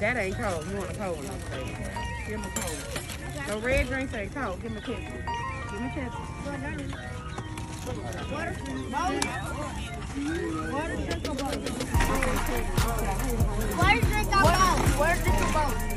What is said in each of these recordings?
That ain't cold. You want a cold one? Give him a cold. The red drinks ain't cold. Give him a ketchup. Give him a ketchup. Water drink our bones. Water drink our bones.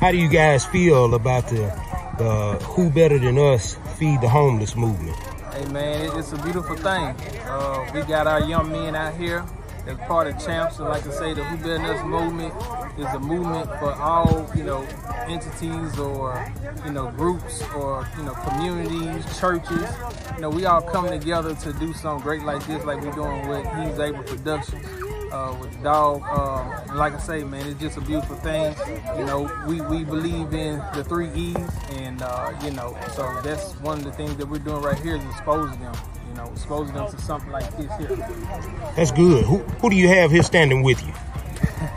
How do you guys feel about the the Who Better Than Us Feed the Homeless movement? Hey man, it's a beautiful thing. Uh, we got our young men out here as part of Champs, and like I say, the Who Better Us movement is a movement for all you know entities or you know groups or you know communities, churches. You know, we all come together to do something great like this, like we're doing with He's Able Productions. Uh, with dog, um, and like I say, man, it's just a beautiful thing. You know, we, we believe in the three E's, and uh, you know, so that's one of the things that we're doing right here is exposing them. You know, exposing them to something like this here. That's good. Who who do you have here standing with you?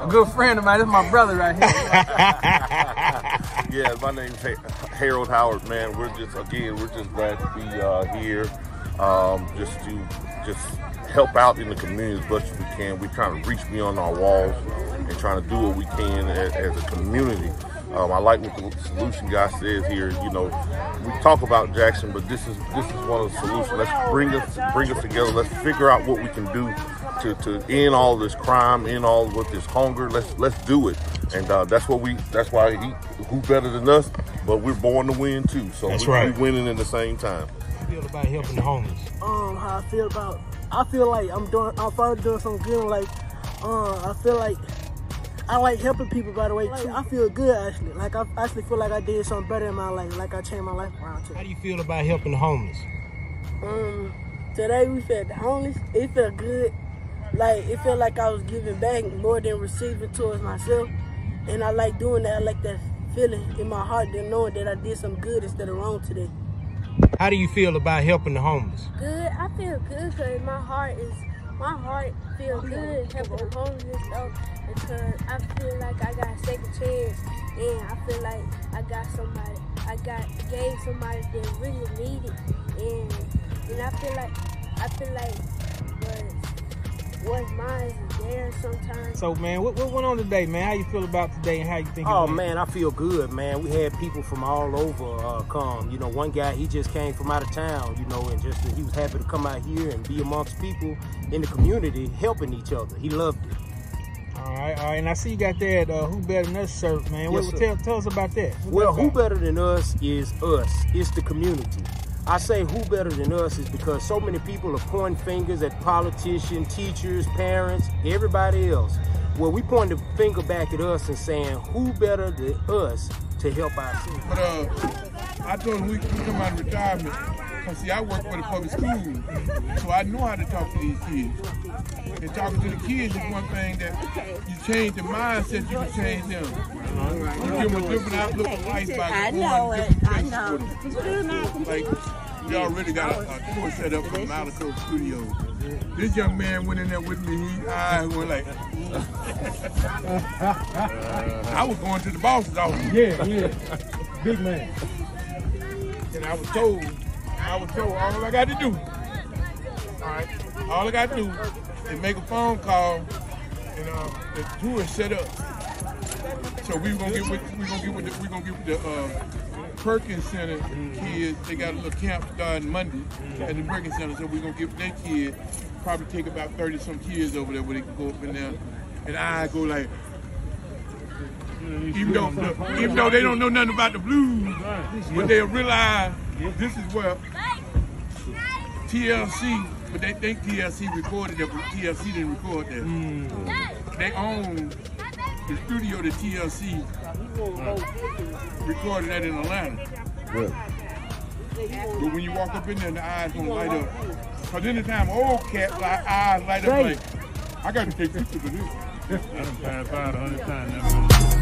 A good friend of mine, this is my brother right here. Yeah, my name's Harold Howard. Man, we're just again, we're just glad to be uh, here, um, just to just help out in the community as much as we can. We're trying to reach beyond our walls and trying to do what we can as, as a community. Um, I like what the solution guy says here. You know, we talk about Jackson, but this is this is one of the solutions. Let's bring us bring us together. Let's figure out what we can do to, to end all this crime, end all with this hunger. Let's let's do it, and uh, that's what we. That's why he, who better than us? But we're born to win too. So That's we, right. we winning at the same time. How you feel about helping the homeless? um how I feel about I feel like I'm doing I'm finally doing something good. Like uh I feel like I like helping people by the way too. I feel good actually. Like I actually feel like I did something better in my life. Like I changed my life around too. How do you feel about helping the homeless? Um today we fed the homeless. It felt good. Like it felt like I was giving back more than receiving towards myself. And I like doing that. I like that feeling in my heart, than knowing that I did some good instead of wrong today. How do you feel about helping the homeless? Good. I feel good because my heart is, my heart feel oh, good helping the homeless though because I feel like I got a second chance and I feel like I got somebody, I got gave somebody that really needed and and I feel like I feel like what's what's mine is there sometimes. So man, what, what went on today, man? How you feel about today and how you think? Oh went? man, I feel good, man. We had people from all over uh, come. You know, one guy he just came from out of town. You know, and just he was happy to come out here and be amongst people in the community, helping each other. He loved it. All right, all right. And I see you got that uh, Who Better Than Us shirt, man. What, Yes, sir. tell, tell us about that. What's Well, that who about? better than us is us. It's the community. I say who better than us is because so many people are pointing fingers at politicians, teachers, parents, everybody else. Well, we point the finger back at us and saying who better than us to help ourselves. But uh, I told him we we come out of retirement. Cause see, I work for the public school, so I know how to talk to these kids. And talking to the kids is one thing that you change the mindset, you can change them. You give them a different outlook on life by I going know to it. different I places know. with them. Like we already got a, a tour set up from Malaco Studios. This young man went in there with me. He eyes were like, I was going to the boss's office. Yeah, yeah. Big man. And I was told, I was told all I got to do, all right, all I got to do is make a phone call and uh, the tour is set up. So we gonna get with we gonna get with the, we gonna get with the uh, Perkins Center kids. They got a little camp starting Monday at the Perkins Center. So we gonna get with their kids. Probably take about thirty some kids over there where they can go up and down. and I go like. Even though, even though they don't know nothing about the blues, but they'll realize this is where TLC, but they think TLC recorded it, but TLC didn't record that. Mm. They own the studio that TLC recorded that in Atlanta. But when you walk up in there, the eyes gonna light up. Cause anytime old cat like eyes light up like, I gotta take pictures of this. I done passed by a hundred times.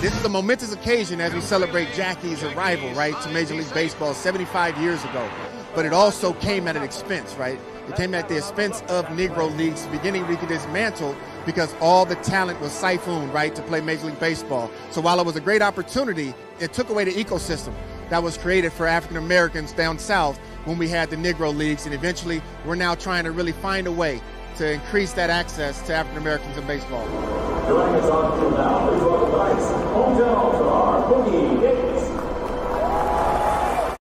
This is a momentous occasion as we celebrate Jackie's arrival, right, to Major League Baseball 75 years ago. But it also came at an expense, right? It came at the expense of Negro Leagues, beginning to get dismantled because all the talent was siphoned, right, to play Major League Baseball. So while it was a great opportunity, it took away the ecosystem that was created for African Americans down south when we had the Negro Leagues. And eventually, we're now trying to really find a way to increase that access to African Americans in baseball. 場、コーヒ